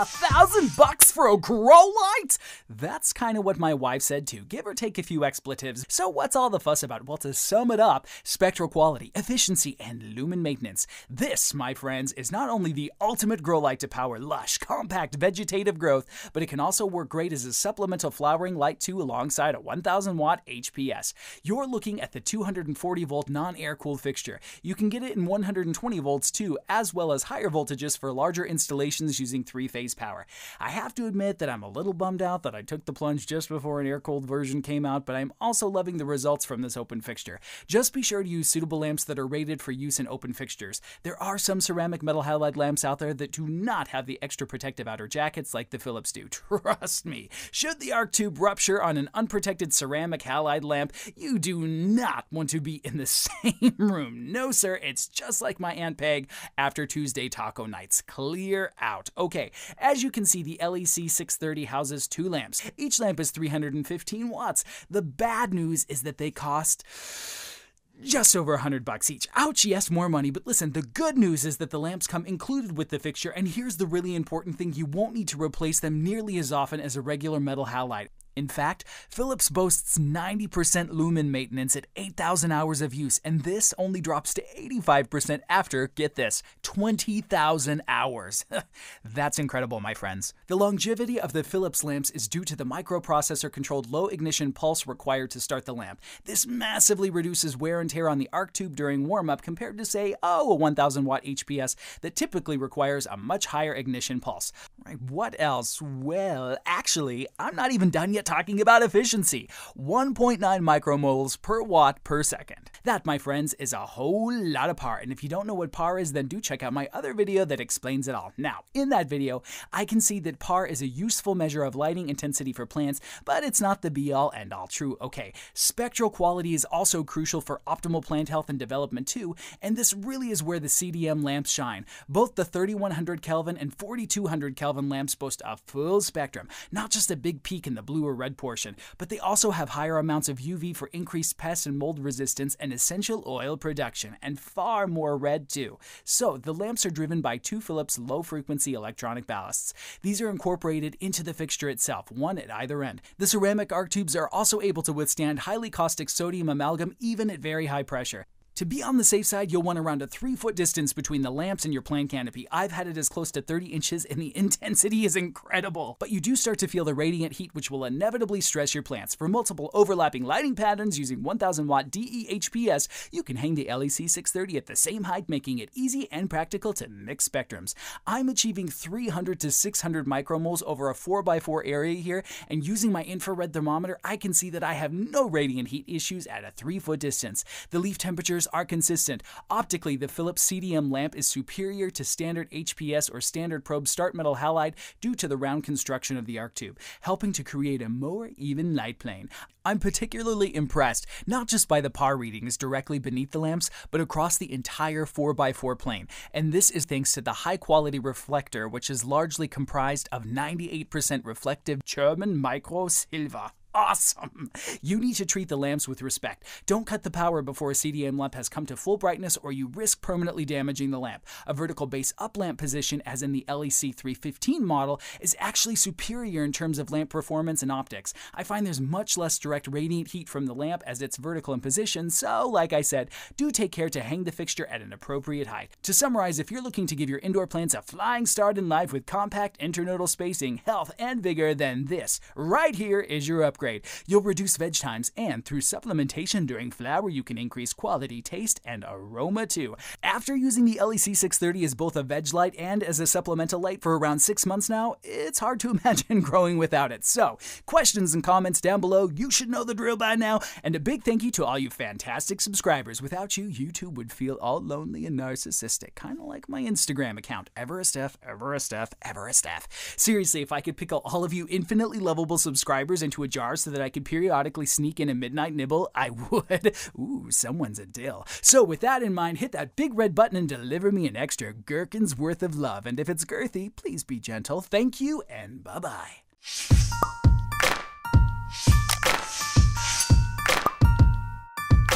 A thousand bucks for a grow light? That's kind of what my wife said too, give or take a few expletives. So, what's all the fuss about? Well, to sum it up, spectral quality, efficiency, and lumen maintenance. This, my friends, is not only the ultimate grow light to power lush, compact vegetative growth, but it can also work great as a supplemental flowering light too alongside a 1000 watt HPS. You're looking at the 240 volt non air cooled fixture. You can get it in 120 volts too, as well as higher voltages for larger installations using three phase power. I have to admit that I'm a little bummed out that I took the plunge just before an air cooled version came out, but I'm also loving the results from this open fixture. Just be sure to use suitable lamps that are rated for use in open fixtures. There are some ceramic metal halide lamps out there that do not have the extra protective outer jackets like the Philips do. Trust me. Should the arc tube rupture on an unprotected ceramic halide lamp, you do not want to be in the same room. No, sir, it's just like my Aunt Peg after Tuesday taco nights. Clear out. Okay, as you can see, the LEC 630 houses two lamps. Each lamp is 315 watts. The bad news is that they cost just over hundred bucks each. Ouch, yes, more money, but listen, the good news is that the lamps come included with the fixture, and here's the really important thing you won't need to replace them nearly as often as a regular metal halide. In fact, Philips boasts 90% lumen maintenance at 8,000 hours of use, and this only drops to 85% after, get this, 20,000 hours. That's incredible, my friends. The longevity of the Philips lamps is due to the microprocessor controlled low ignition pulse required to start the lamp. This massively reduces wear and tear on the arc tube during warm up compared to, say, oh, a 1000 watt HPS that typically requires a much higher ignition pulse. Right, what else? Well, actually, I'm not even done yet talking about efficiency 1.9 micromoles per watt per second. That, my friends, is a whole lot of PAR. And if you don't know what PAR is, then do check out my other video that explains it all. Now, in that video, I can see that PAR is a useful measure of lighting intensity for plants, but it's not the be all end all true. Okay, spectral quality is also crucial for optimal plant health and development too, and this really is where the CDM lamps shine. Both the 3100 Kelvin and 4200 Kelvin lamps boast a full spectrum, not just a big peak in the blue red portion, but they also have higher amounts of UV for increased pest and mold resistance and essential oil production, and far more red too. So, the lamps are driven by two Philips low frequency electronic ballasts. These are incorporated into the fixture itself, one at either end. The ceramic arc tubes are also able to withstand highly caustic sodium amalgam even at very high pressure. To be on the safe side, you'll want around a 3 foot distance between the lamps and your plant canopy. I've had it as close to 30 inches and the intensity is incredible. But you do start to feel the radiant heat which will inevitably stress your plants. For multiple overlapping lighting patterns using 1000 watt DEHPS, you can hang the LEC 630 at the same height, making it easy and practical to mix spectrums. I'm achieving 300 to 600 micromoles over a 4x4 area here, and using my infrared thermometer, I can see that I have no radiant heat issues at a 3 foot distance. The leaf temperatures are consistent. Optically, the Philips CDM lamp is superior to standard HPS or standard probe start metal halide due to the round construction of the arc tube, helping to create a more even light plane. I'm particularly impressed not just by the PAR readings directly beneath the lamps, but across the entire 4x4 plane. And this is thanks to the high quality reflector, which is largely comprised of 98% reflective German Miro silver awesome. You need to treat the lamps with respect. Don't cut the power before a CDM lamp has come to full brightness or you risk permanently damaging the lamp. A vertical base up lamp position, as in the LEC 315 model, is actually superior in terms of lamp performance and optics. I find there's much less direct radiant heat from the lamp as it's vertical in position, so like I said, do take care to hang the fixture at an appropriate height. To summarize, if you're looking to give your indoor plants a flying start in life with compact internodal spacing, health, and vigor, then this right here is your upgrade. You'll reduce veg times, and through supplementation during flower, you can increase quality, taste, and aroma too. After using the LEC 630 as both a veg light and as a supplemental light for around six months now, it's hard to imagine growing without it. So, questions and comments down below. You should know the drill by now. And a big thank you to all you fantastic subscribers. Without you, YouTube would feel all lonely and narcissistic, kind of like my Instagram account, Everest F, Everest F, Everest F. Seriously, if I could pickle all of you infinitely lovable subscribers into a jar so that I could periodically sneak in a midnight nibble, I would. Ooh, someone's a dill. So, with that in mind, hit that big red button and deliver me an extra gherkin's worth of love. And if it's girthy, please be gentle. Thank you, and bye bye.